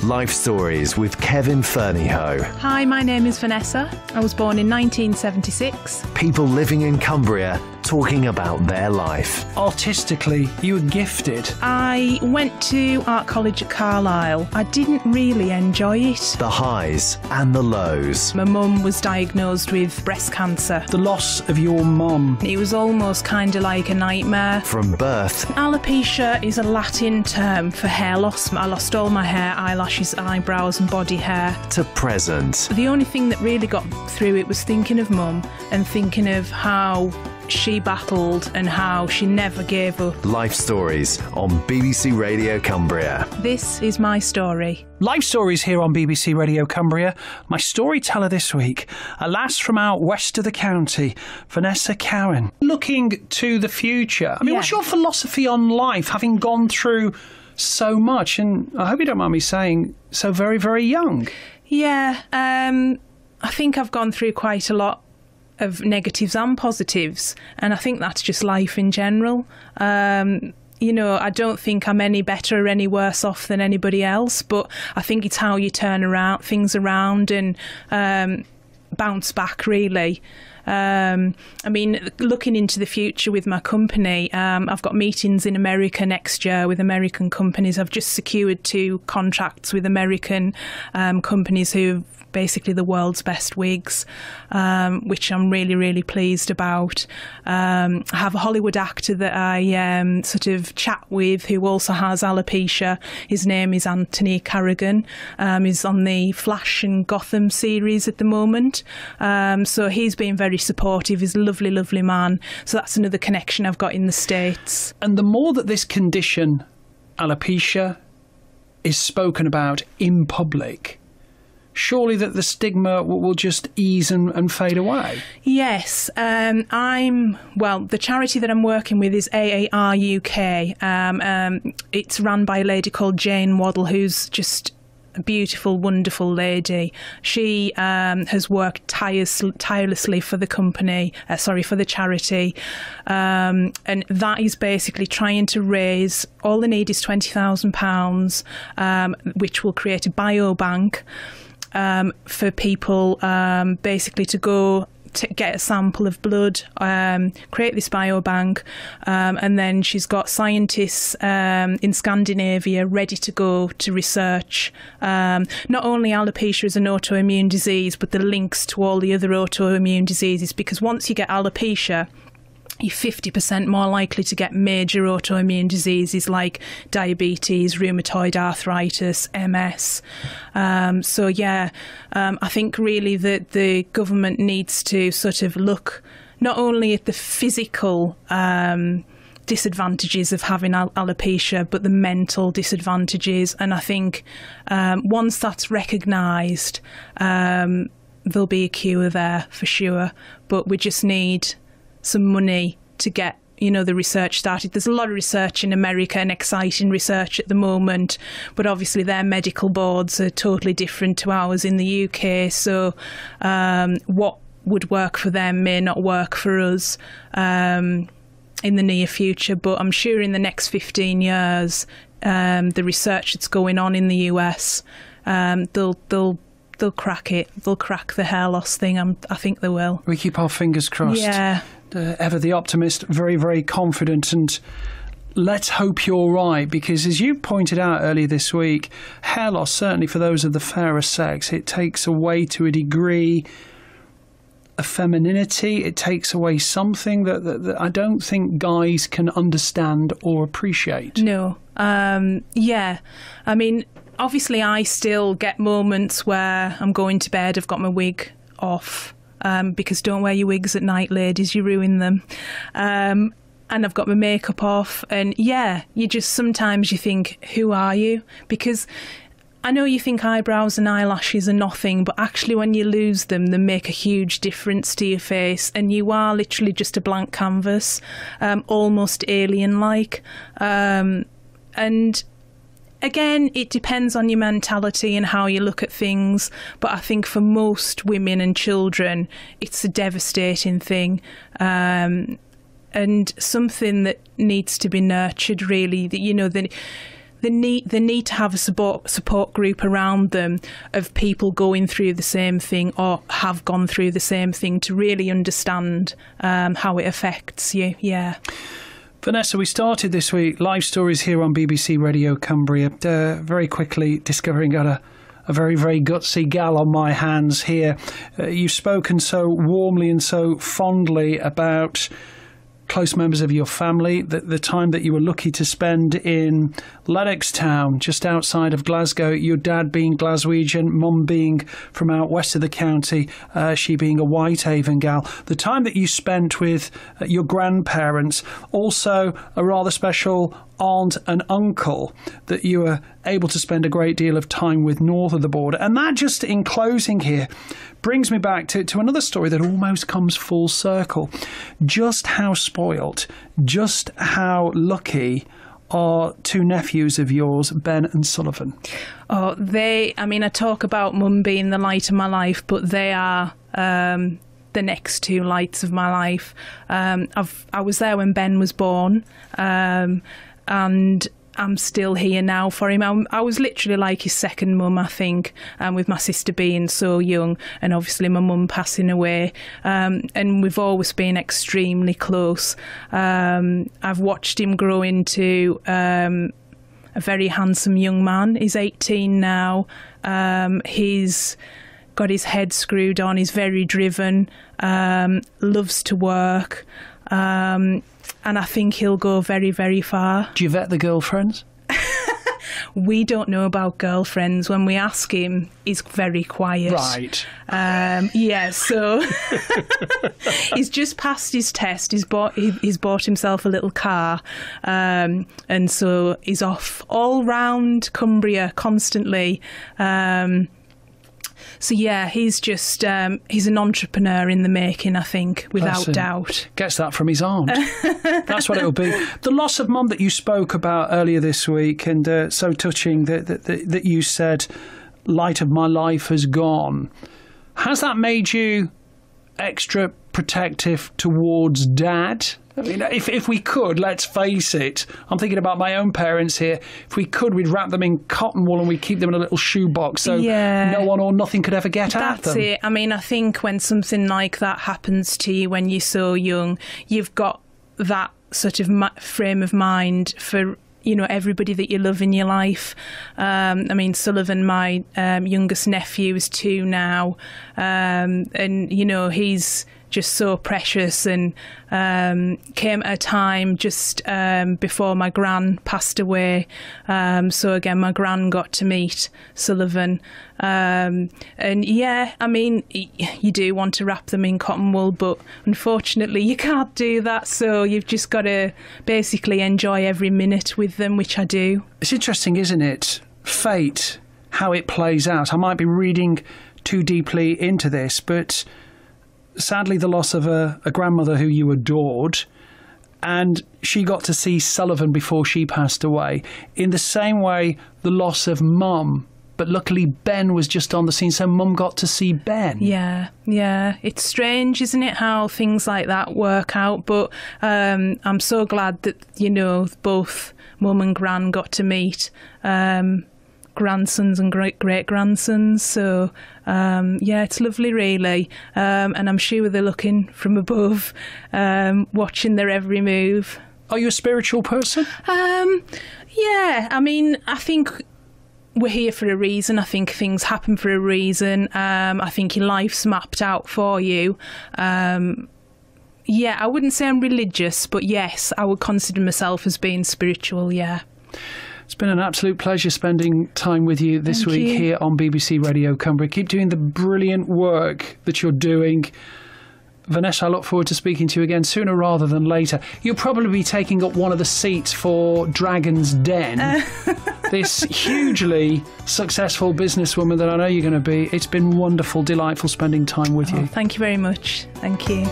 Life Stories with Kevin Fernihough. Hi, my name is Vanessa. I was born in 1976. People living in Cumbria talking about their life. Artistically, you were gifted. I went to art college at Carlisle. I didn't really enjoy it. The highs and the lows. My mum was diagnosed with breast cancer. The loss of your mum. It was almost kind of like a nightmare. From birth, Alopecia is a Latin term for hair loss. I lost all my hair, eyelashes, eyebrows, and body hair. to present. The only thing that really got through it was thinking of mum and thinking of how she battled and how she never gave up. Life Stories on BBC Radio Cumbria. This is my story. Life stories here on BBC Radio Cumbria. My storyteller this week, a lass from out west of the county, Vanessa Cowan. Looking to the future. I mean, what's your philosophy on life, having gone through so much? And I hope you don't mind me saying, so very, very young. Yeah, um, I think I've gone through quite a lot of negatives and positives, and I think that's just life in general. Um, you know, I don't think I'm any better or any worse off than anybody else, but I think it's how you turn around things around and um, bounce back, really. Um, I mean, looking into the future with my company, um, I've got meetings in America next year with American companies. I've just secured two contracts with American um, companies who basically the world's best wigs, um, which I'm really, really pleased about. Um, I have a Hollywood actor that I um, sort of chat with who also has alopecia. His name is Anthony Carrigan. Um, he's on the Flash and Gotham series at the moment. Um, so he's been very supportive. He's a lovely, lovely man. So that's another connection I've got in the States. And the more that this condition, alopecia, is spoken about in public, surely that the stigma will, will just ease and, and fade away. Yes, um, I'm. Well, the charity that I'm working with is AAR UK. Um, um, it's run by a lady called Jane Waddle, who's just a beautiful, wonderful lady. She um, has worked tirelessly for the company, uh, sorry, for the charity. Um, and that is basically trying to raise, all they need is £20,000, um, which will create a biobank um, for people um, basically to go to get a sample of blood, um, create this biobank, um, and then she's got scientists um, in Scandinavia ready to go to research um, not only alopecia as an autoimmune disease, but the links to all the other autoimmune diseases. Because once you get alopecia, you're 50% more likely to get major autoimmune diseases like diabetes, rheumatoid arthritis, MS. Um, so, yeah, um, I think really that the government needs to sort of look not only at the physical. Um, disadvantages of having al- alopecia, but the mental disadvantages. And I think um, once that's recognised, um, there'll be a cure there for sure. But we just need some money to get you know the research started. There's a lot of research in america and exciting research at the moment but obviously their medical boards are totally different to ours in the uk so um, what would work for them may not work for us um, in the near future but i'm sure in the next 15 years um, the research that's going on in the us um, they'll they'll they'll crack it. They'll crack the hair loss thing I'm, i think they will. We keep our fingers crossed. yeah uh, ever the optimist, very, very confident, and let's hope you're right because, as you pointed out earlier this week, hair loss, certainly for those of the fairer sex, it takes away to a degree a femininity. It takes away something that, that, that I don't think guys can understand or appreciate. No. Um, yeah. I mean, obviously, I still get moments where I'm going to bed, I've got my wig off. Um, because don't wear your wigs at night, ladies, you ruin them. Um, and I've got my makeup off, and yeah, you just sometimes you think, who are you? Because I know you think eyebrows and eyelashes are nothing, but actually, when you lose them, they make a huge difference to your face, and you are literally just a blank canvas, um, almost alien like. Um, and again, it depends on your mentality and how you look at things. But I think for most women and children, it's a devastating thing. Um, and something that needs to be nurtured, really. That you know, the they need they need to have a support support group around them of people going through the same thing or have gone through the same thing to really understand um, how it affects you. Yeah. Vanessa, we started this week live stories here on BBC Radio Cumbria. Uh, very quickly discovering got a a very, very gutsy gal on my hands here. Uh, you've spoken so warmly and so fondly about close members of your family, the, the time that you were lucky to spend in Lennoxtown, just outside of Glasgow, your dad being Glaswegian, mum being from out west of the county, uh, she being a Whitehaven gal, the time that you spent with uh, your grandparents, also a rather special aunt and uncle that you were able to spend a great deal of time with north of the border. And that just in closing here brings me back to, to another story that almost comes full circle. Just how spoilt, just how lucky are two nephews of yours, Ben and Sullivan? Oh, they, I mean, I talk about mum being the light of my life, but they are. Um, the next two lights of my life. Um, I was there when Ben was born, um, and I'm still here now for him. I'm, i was literally like his second mum, I think, um, with my sister being so young and obviously my mum passing away. Um, and we've always been extremely close. Um, I've watched him grow into um, a very handsome young man. He's 18 now. Um, he's got his head screwed on. He's very driven, um, loves to work. Um, and I think he'll go very, very far. Do you vet the girlfriends? we don't know about girlfriends. When we ask him, he's very quiet. Right. Um, yeah. So he's just passed his test. He's bought he, he's bought himself a little car, um, and so he's off all round Cumbria constantly. Um, so yeah, he's just um, he's an entrepreneur in the making. I think, without doubt. Gets that from his aunt. That's what it'll be. The loss of mum that you spoke about earlier this week, and uh, so touching that, that that you said, "Light of my life has gone." Has that made you extra protective towards dad? I mean, if, if we could, let's face it, I'm thinking about my own parents here. If we could, we'd wrap them in cotton wool and we'd keep them in a little shoebox so yeah. no one or nothing could ever get at them. That's it. I mean, I think when something like that happens to you when you're so young, you've got that sort of frame of mind for you know everybody that you love in your life. Um, I mean, Sullivan, my um, youngest nephew, is two now, um, and you know he's just so precious and um, came at a time just um, before my gran passed away. Um, so again, my gran got to meet Sullivan. Um, and yeah, I mean, you do want to wrap them in cotton wool, but unfortunately, you can't do that. So you've just got to basically enjoy every minute with them, which I do. It's interesting, isn't it? Fate, how it plays out. I might be reading too deeply into this, but sadly the loss of a, a grandmother who you adored and she got to see Sullivan before she passed away. In the same way, the loss of mum. But luckily, Ben was just on the scene, so mum got to see Ben. Yeah, yeah. It's strange, isn't it, how things like that work out? But um, I'm so glad that, you know, both mum and gran got to meet. Um, grandsons and great great grandsons. So um, yeah, it's lovely, really. Um, and I'm sure they're looking from above, um, watching their every move. Are you a spiritual person? Um, yeah, I mean, I think we're here for a reason. I think things happen for a reason. Um, I think your life's mapped out for you. Um, yeah, I wouldn't say I'm religious, but yes, I would consider myself as being spiritual. Yeah. It's been an absolute pleasure spending time with you this Thank week you. here on BBC Radio Cumbria. Keep doing the brilliant work that you're doing. Vanessa, I look forward to speaking to you again sooner rather than later. You'll probably be taking up one of the seats for Dragon's Den. Uh. this hugely successful businesswoman that I know you're going to be. It's been wonderful, delightful spending time with oh, you. Thank you very much. Thank you.